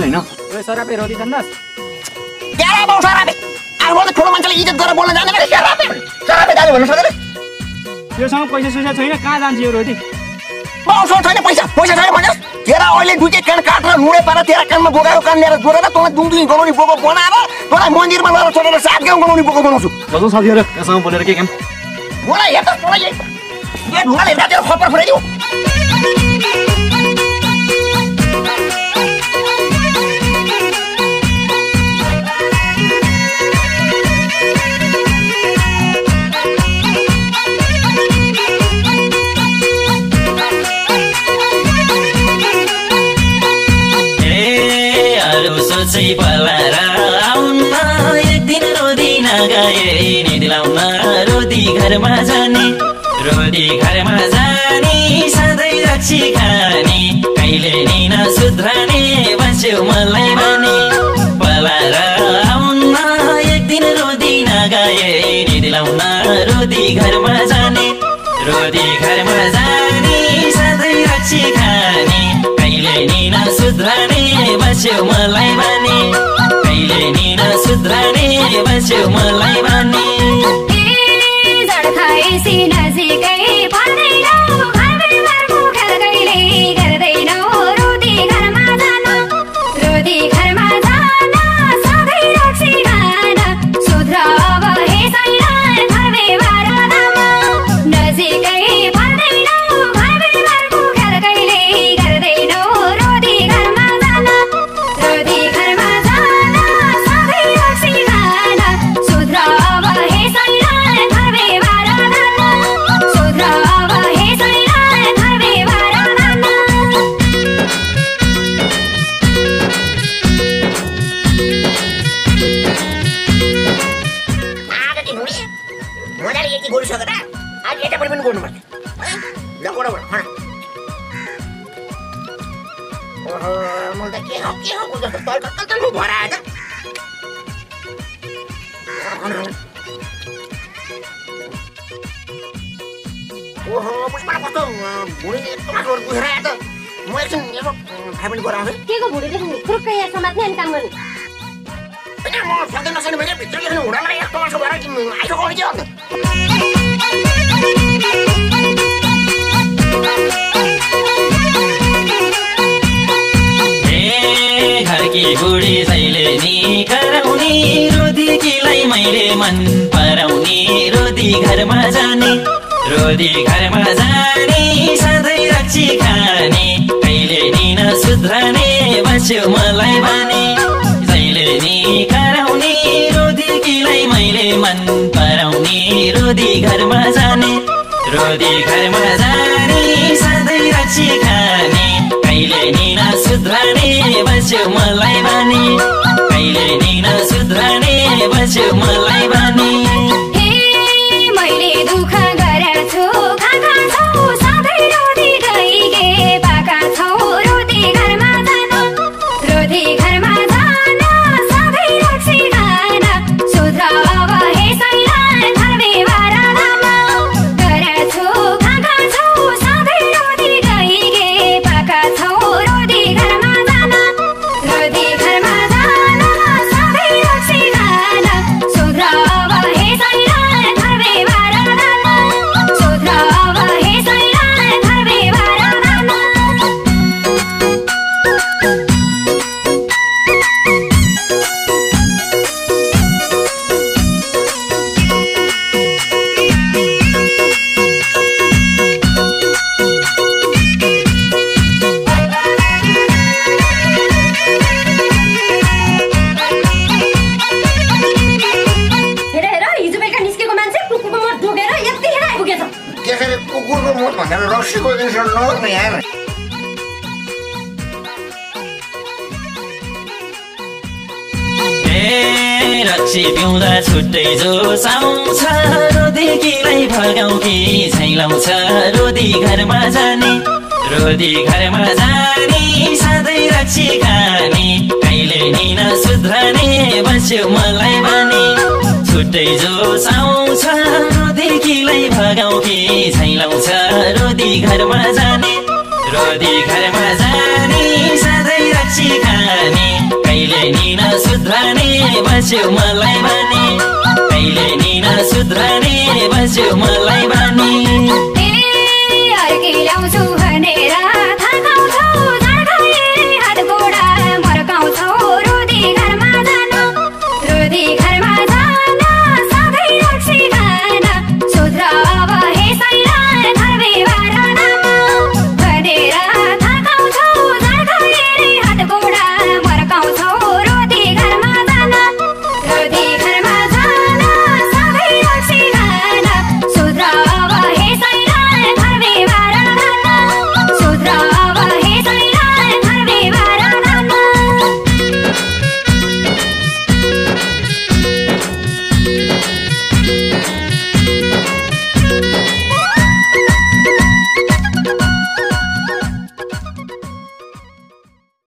होइन सरापे बाउ सरापे अब म त ठुलो मान्छेले इज्जत गरेर बोल्न जाने भने सरापे सरापे जाने भन्नु सक्दैन त्योसँग पैसा सैसा छैन कहाँ जान्छ यो बाउसँग छैन पैसा पैसा छैन भन्नुहोस् तेरा अहिले दुइटै कान काटेर पारेर तेरा कानमा कान जोडेर तँलाई दुङदुङ गनाउने बोको बनाएर तँलाई मन्दिरमा लगेर छोडेर सात गाउँ गनाउने बोको बनाउँछु बजाउँ साथीहरू यहाँसँग बोलेर के काम मलाई हेर्दा यही ढुङ्गाले हेर्दा तेरो ए आउन एक दिन रोदिन गए नि रोदी घरमा जाने घरमा जाने सधैँ रक्सी खाने कहिले नि नसुध्राने बस्यो मलाई भने। पलाएर आउन एक दिन रोदिन गए दिलाउन रोदी घरमा जाने रोदी घरमा जाने सधैँ रक्सी खाने कहिले नि नसुध्राने बस्यो मलाई भने। कहिले नि नसुध्राने बस्यो मलाई से नज़र गई ओहो म त के हो के हो जस्तो तल तल तल भएर आएछ ओहो पुष्पा कस्तो भुँडीले यस्तो मासु बुझेर आयो त म एकछिन यसो खाइ पनि गएर आउँछु के को भुँडी समात्ने अनि काम गर्ने होइन म नसक्ने भित्र बुढी जहिले नि कराउने रोदीकीलाई मैले मन पराउने रोदी घरमा जाने रोदी घरमा जाने सधैँ रक्सी खाने कहिले नि नसुध्रने बस्यो मलाई भने जहिले नि कराउने रोदीकीलाई मैले मन पराउने रोदी घरमा जाने रोदी घरमा जाने सधैँ रक्सी खाने कहिले नि नसुध्रने बस्यो मलाई मुख भनेर रक्सीको जिनिस नलग्ने यार ए रक्सी पिउँदा छुट्टै जोस आउँछ रोदीकीलाई फर्काउ कि झैलाउँछ रोदी घरमा जाने रोदी घरमा जाने सधैँ रक्सी खाने कहिले नि नसुध्रने बस्यो मलाई भने छुट्टै भगाउ कि छैलाउँछ रोदी घरमा जाने रोदी घरमा जाने सधैँ रक्सी खाने। कहिले निन सुध्रने बस्यो मलाई बानी। कहिले निन सुध्रने बस्यो मलाई बानी। भनेर